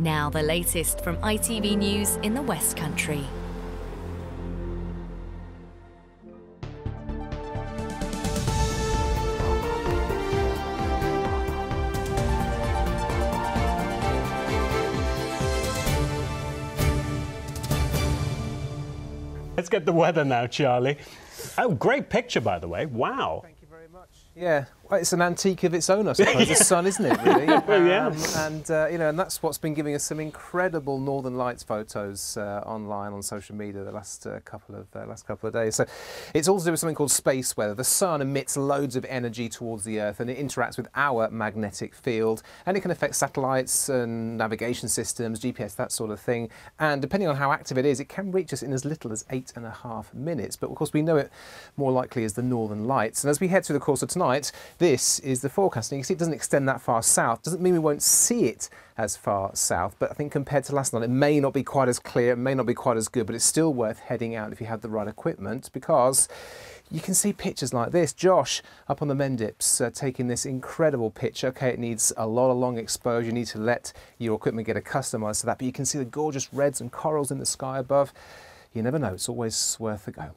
Now, the latest from ITV News in the West Country. Let's get the weather now, Charlie. Oh, great picture, by the way. Wow. Thank you very much. Yeah, well, it's an antique of its own, I suppose. the sun, isn't it? Really. well, yeah. Um, and uh, you know, and that's what's been giving us some incredible Northern Lights photos uh, online on social media the last uh, couple of uh, last couple of days. So it's all to do with something called space weather. The sun emits loads of energy towards the Earth, and it interacts with our magnetic field, and it can affect satellites and navigation systems, GPS, that sort of thing. And depending on how active it is, it can reach us in as little as eight and a half minutes. But of course, we know it more likely as the Northern Lights. And as we head through the course of tonight, this is the forecasting. You can see it doesn't extend that far south. Doesn't mean we won't see it as far south, but I think compared to last night, it may not be quite as clear, it may not be quite as good, but it's still worth heading out if you have the right equipment because you can see pictures like this. Josh up on the Mendips uh, taking this incredible picture. Okay, it needs a lot of long exposure. You need to let your equipment get accustomed to that, but you can see the gorgeous reds and corals in the sky above. You never know, it's always worth a go.